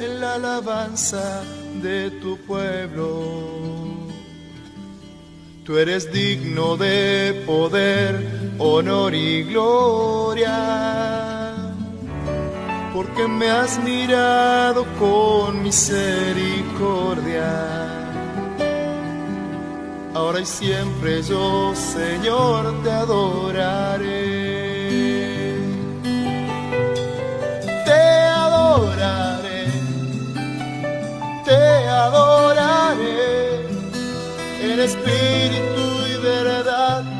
en la alabanza de tu pueblo. Tú eres digno de poder, honor y gloria, porque me has mirado con misericordia. Ahora y siempre yo, Señor, te adoraré. Te adoraré, te adoraré en espíritu y verdad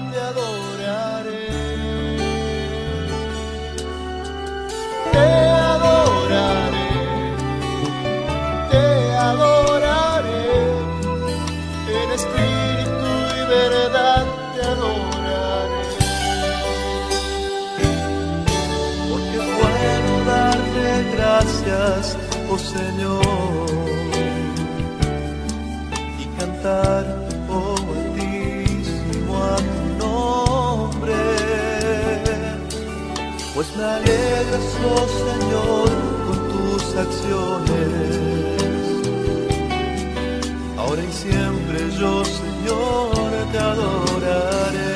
verdad te adoraré. Porque puedo darte gracias, oh Señor, y cantar oh altísimo a tu nombre. Pues me alegras, oh Señor, con tus acciones. Ahora y siempre yo, Señor, te adoraré.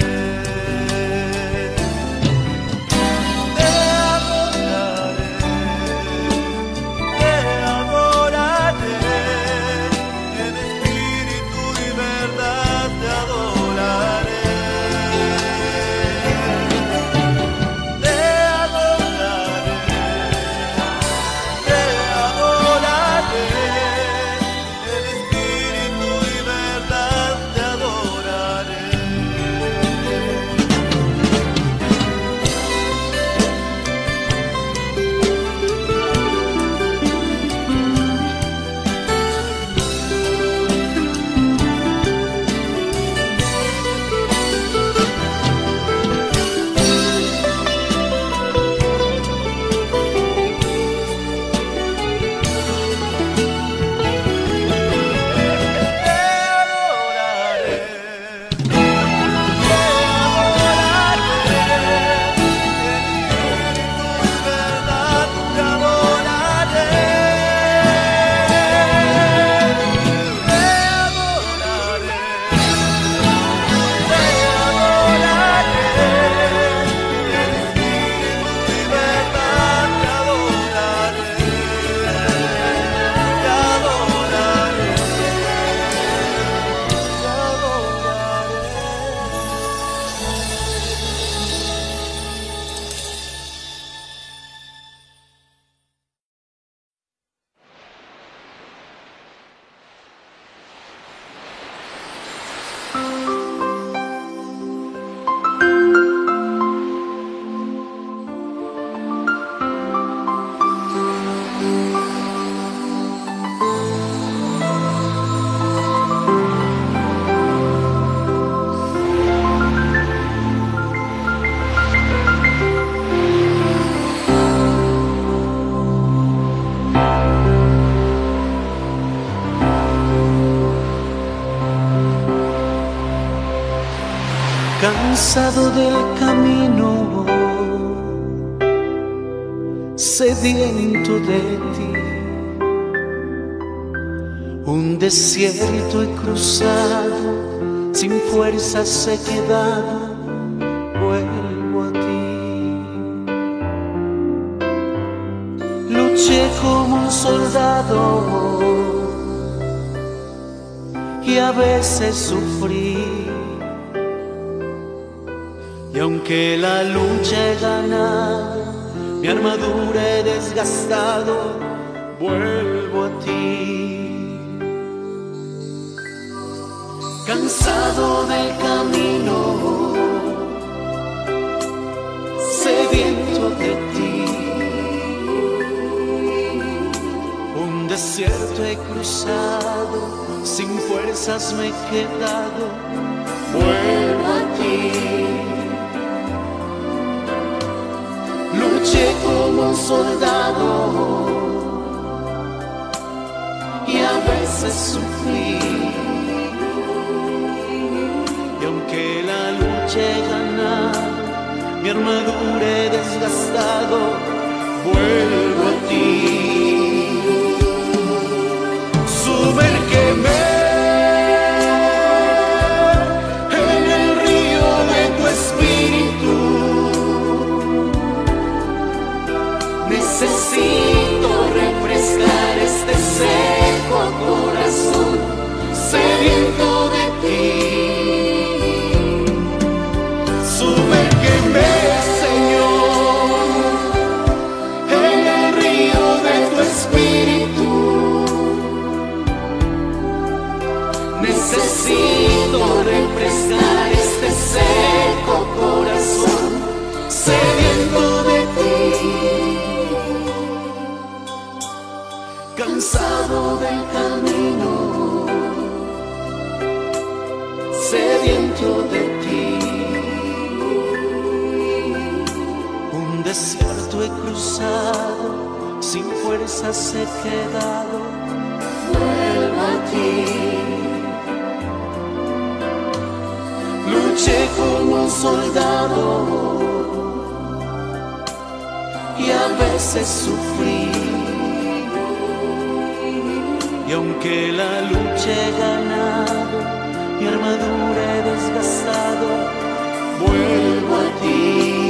Cansado del camino, sediento de ti. Un desierto he cruzado, sin fuerzas he quedado, vuelvo a ti. Luché como un soldado y a veces sufrí. Aunque la lucha he ganado, mi armadura he desgastado, vuelvo a ti. Cansado del camino, sediento de ti. Un desierto he cruzado, sin fuerzas me he quedado, vuelvo a ti. Luché como un soldado a veces sufrí. Y aunque la lucha he ganado, mi armadura he desgastado, vuelvo a ti. Sumérgeme en cruzado, sin fuerzas he quedado. Vuelvo a ti. Luché como un soldado y a veces sufrí. Y aunque la lucha he ganado, mi armadura he desgastado, vuelvo a ti.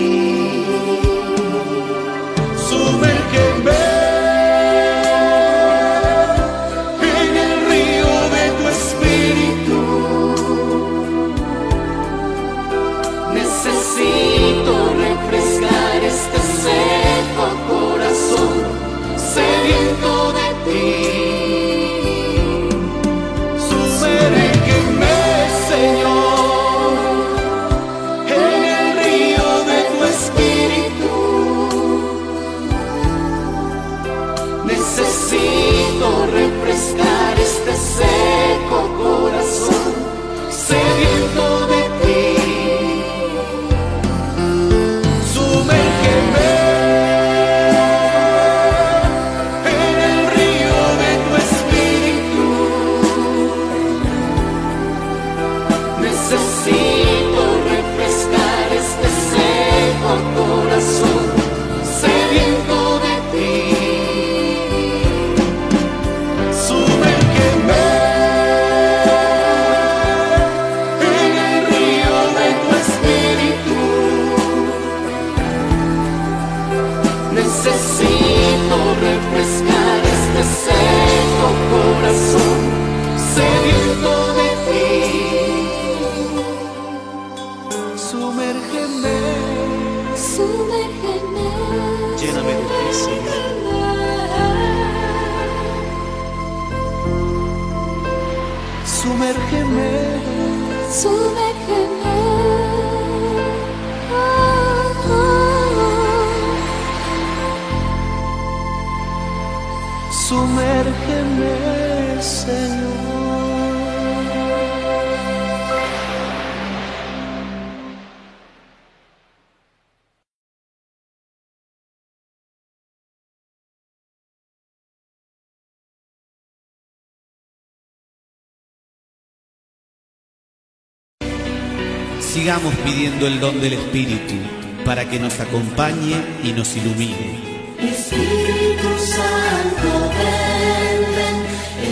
Sigamos pidiendo el don del Espíritu para que nos acompañe y nos ilumine. Espíritu Santo, ven, ven.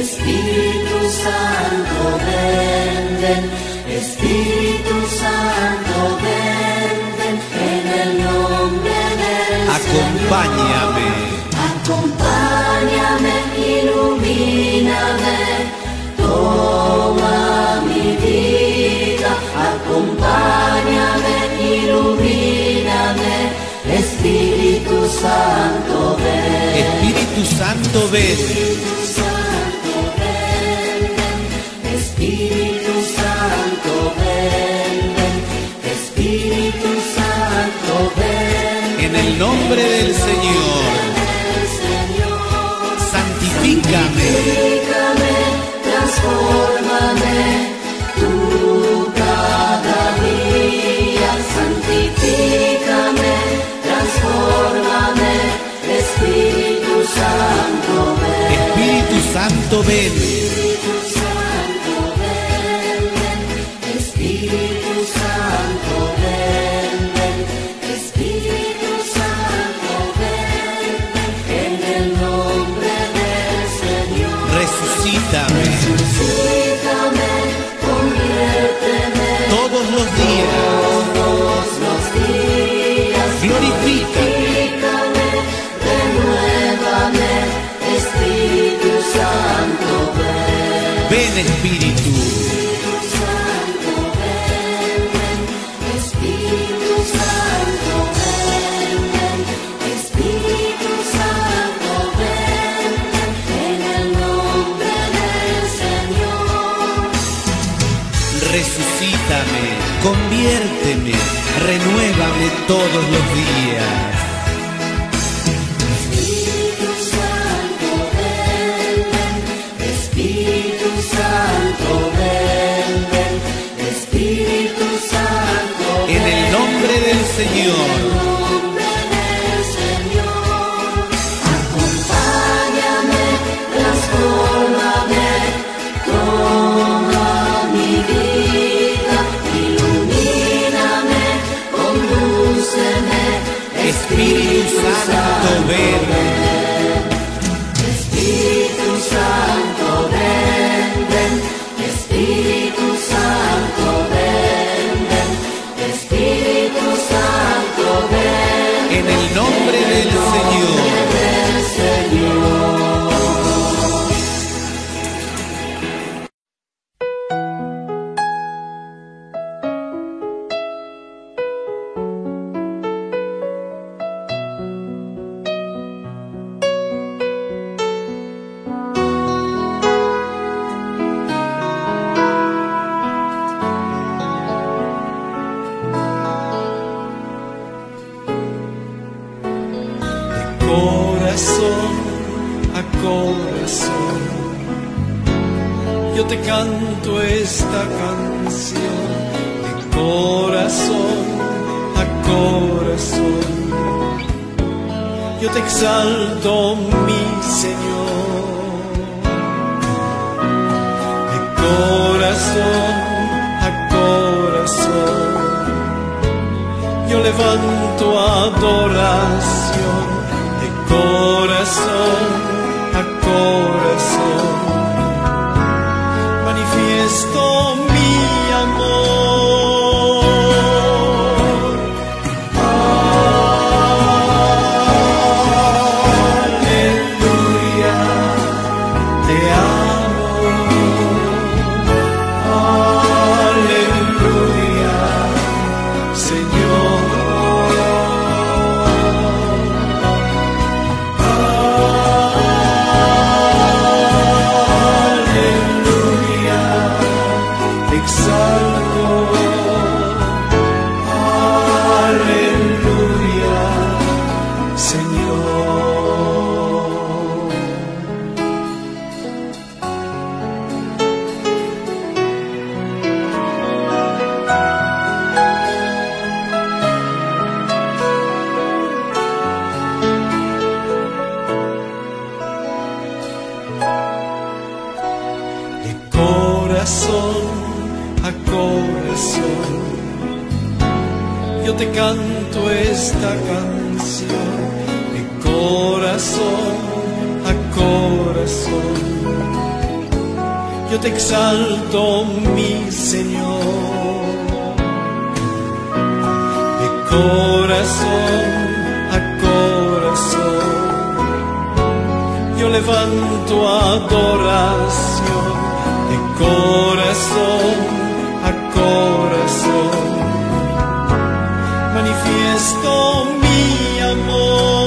Espíritu Santo, ven, ven. Espíritu Santo, ven, ven. En el nombre del Acompáñame. Acompáñame, ilumíname, toma. Acompáñame, ilumíname, Espíritu Santo, ven. Espíritu Santo, ven. Espíritu Santo, ven, ven. Espíritu Santo, ven, ven. Espíritu Santo, ven. En el nombre del Señor, Señor. santifícame. Santo, ven. Del Señor. Resucítame, conviérteme, renuévame todos los días. En el nombre del Señor. nombre del Señor. Acompáñame, transfórmame, toma mi vida, ilumíname, condúceme, Espíritu Santo, ven. Canto esta canción de corazón a corazón. Yo te exalto, mi Señor, de corazón a corazón. Yo levanto adoración de corazón a corazón. Corazón. Yo te canto esta canción de corazón a corazón. Yo te exalto, mi Señor, de corazón a corazón yo levanto adoración de corazón corazón. Manifiesto mi amor.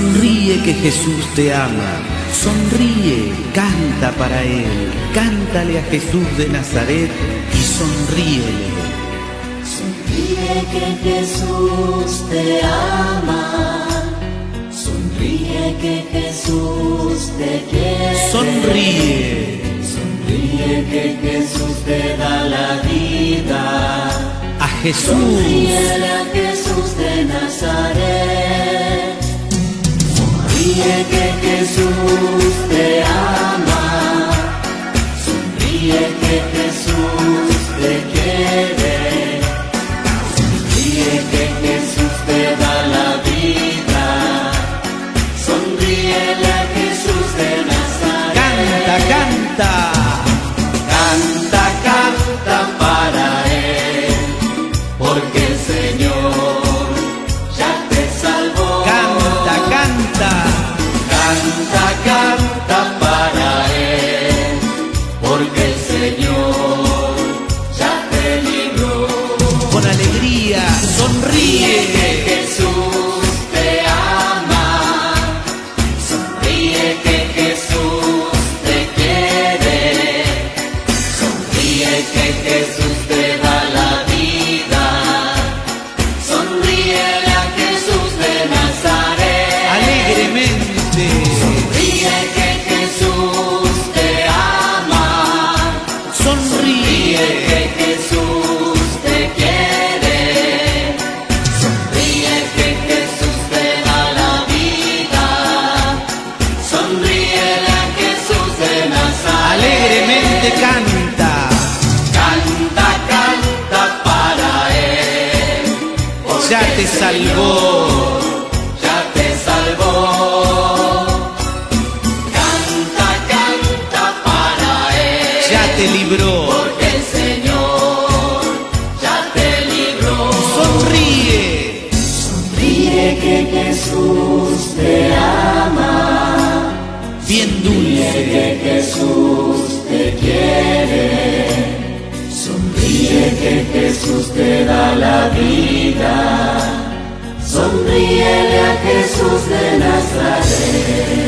Sonríe que Jesús te ama. Sonríe, canta para Él. Cántale a Jesús de Nazaret y sonríele. Sonríe que Jesús te ama. Sonríe que Jesús te quiere. Sonríe. Sonríe que Jesús te da la vida. A Jesús. Sonríele a Jesús de Nazaret. Sonríe que Jesús te ama. Sonríe que Jesús te quiere. Ya te salvó. Ya te salvó. Canta, canta para Él. Ya te libró. Porque el Señor ya te libró. Sonríe. Sonríe que Jesús te ama. Bien dulce. Que Jesús te da la vida. Sonríele a Jesús de Nazaret.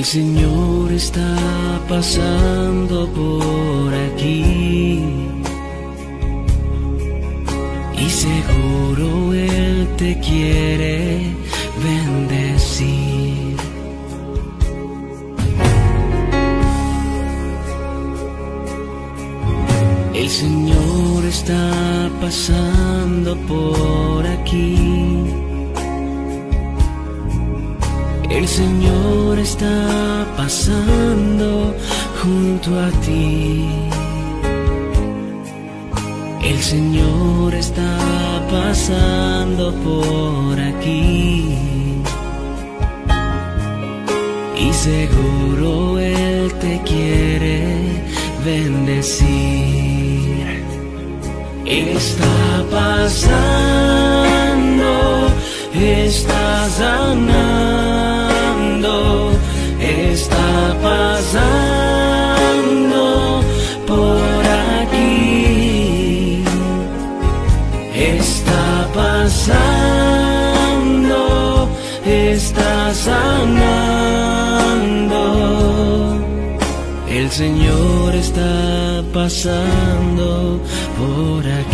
El Señor está pasando. por aquí. Y seguro Él te quiere bendecir. Está pasando, está sanando, está pasando. sanando. El Señor está pasando por aquí.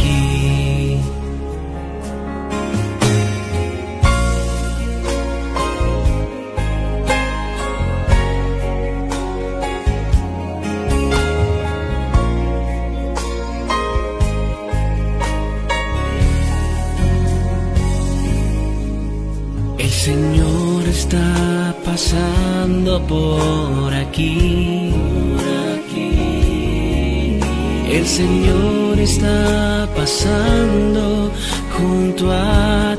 Señor está pasando junto a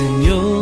El Señor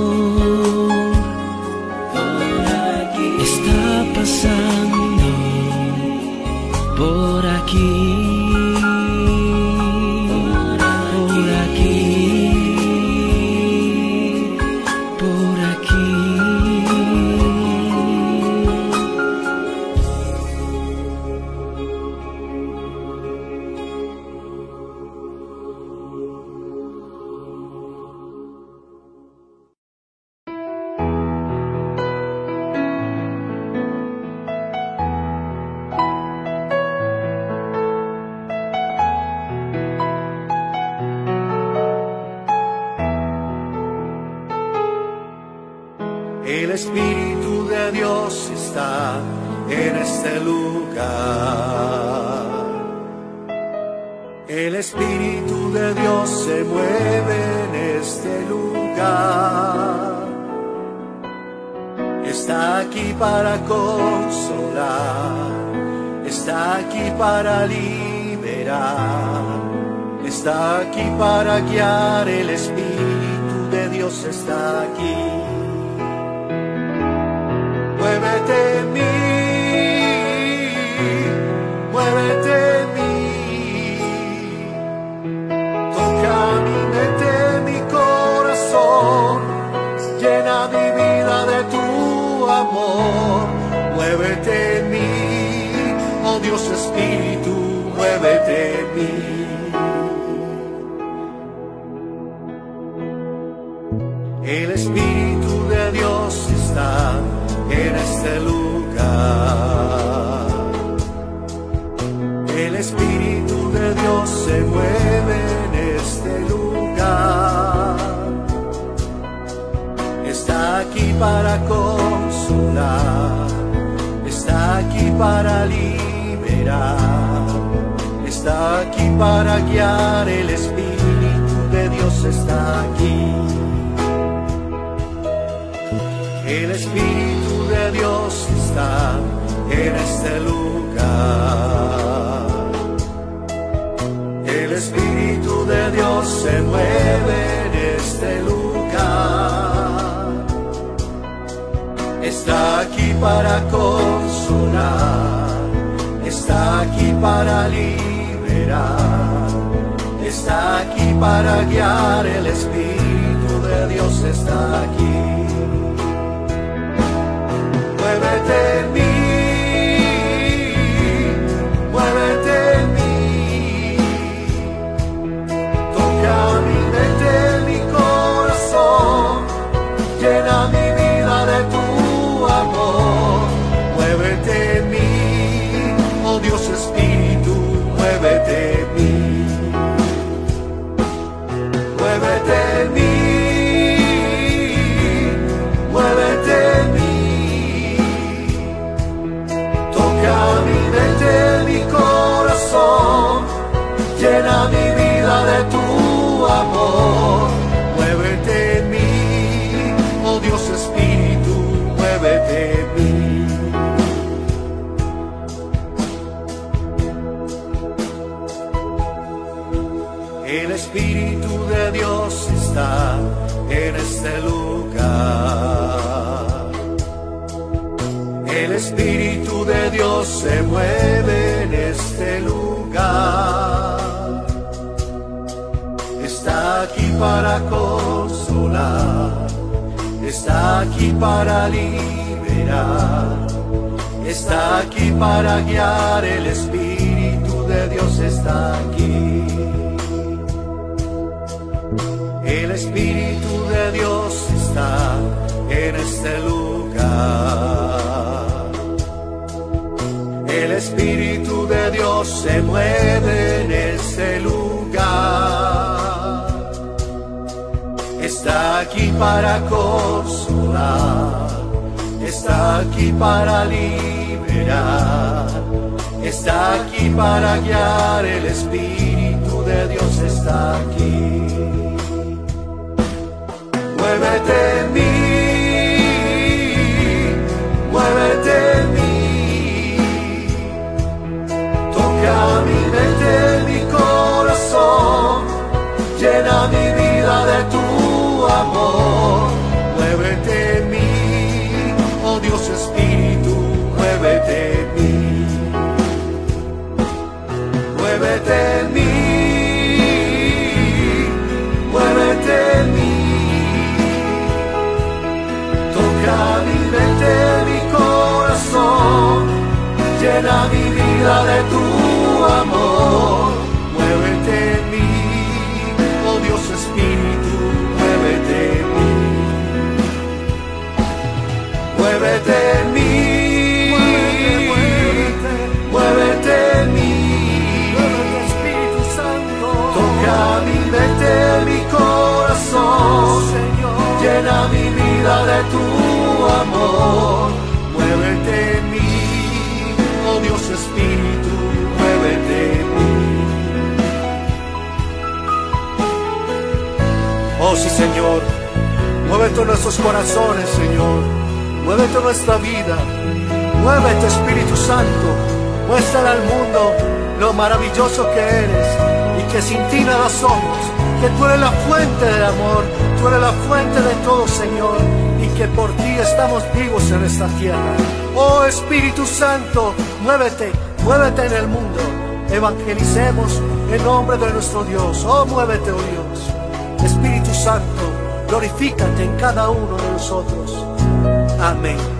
El Espíritu de Dios está en este lugar. El Espíritu de Dios se mueve en este lugar. Está aquí para consolar, está aquí para liberar, está aquí para guiar. El Espíritu de Dios está aquí. Muévete mí, muévete en mí. Toca mi mente, mi corazón, llena mi vida de tu amor. Muévete en mí, oh Dios Espíritu, muévete en mí. En este lugar. El Espíritu de Dios se mueve en este lugar. Está aquí para consolar, está aquí para liberar, está aquí para guiar. El Espíritu de Dios está aquí. El Espíritu de Dios está en este lugar. El Espíritu de Dios se mueve en este lugar. Está aquí para consolar, está aquí para liberar, está aquí para guiar. El Espíritu de Dios está aquí. En mí, en este lugar. El Espíritu de Dios se mueve en este lugar. Está aquí para consolar, está aquí para liberar, está aquí para guiar. El Espíritu de Dios está aquí. Espíritu de Dios está en este lugar. El Espíritu de Dios se mueve en este lugar. Está aquí para consolar, está aquí para liberar, está aquí para guiar. El Espíritu de Dios está aquí. Tu amor. Muévete en mí, oh Dios Espíritu, muévete en mí. Oh sí, Señor, muévete nuestros corazones, Señor, muévete nuestra vida, muévete Espíritu Santo, muéstrale al mundo lo maravilloso que eres y que sin ti nada somos, que tú eres la fuente del amor, tú eres la fuente de todo, Señor, que por ti estamos vivos en esta tierra. Oh Espíritu Santo, muévete, muévete en el mundo, evangelicemos en nombre de nuestro Dios. Oh, muévete, oh Dios. Espíritu Santo, glorifícate en cada uno de nosotros. Amén.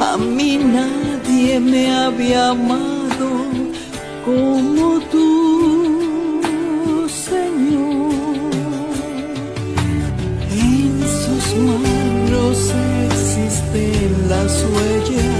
a mí nadie me había amado como tú, Señor. En sus manos existen las huellas.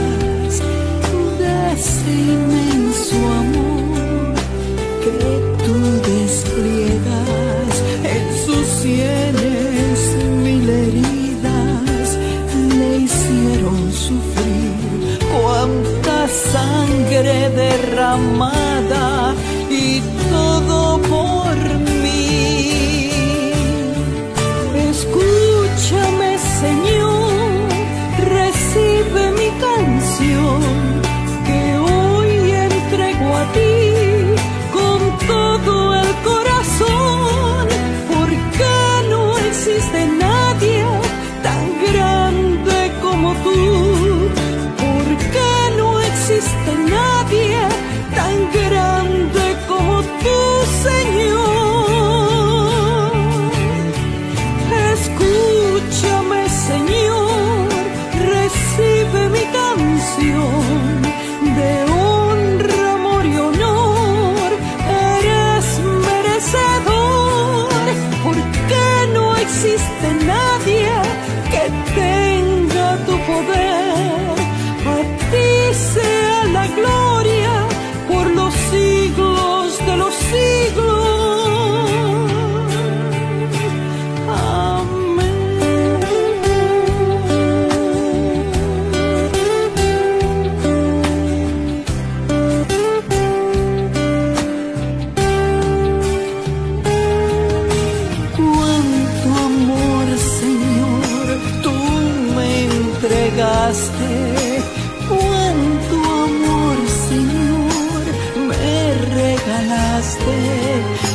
entregaste, cuánto amor, Señor, me regalaste,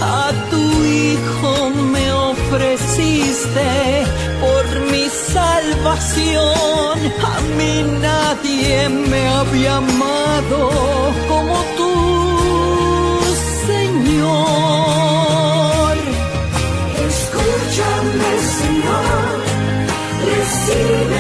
a tu Hijo me ofreciste por mi salvación, a mí nadie me había amado como tú, Señor. Escúchame, Señor, recibe.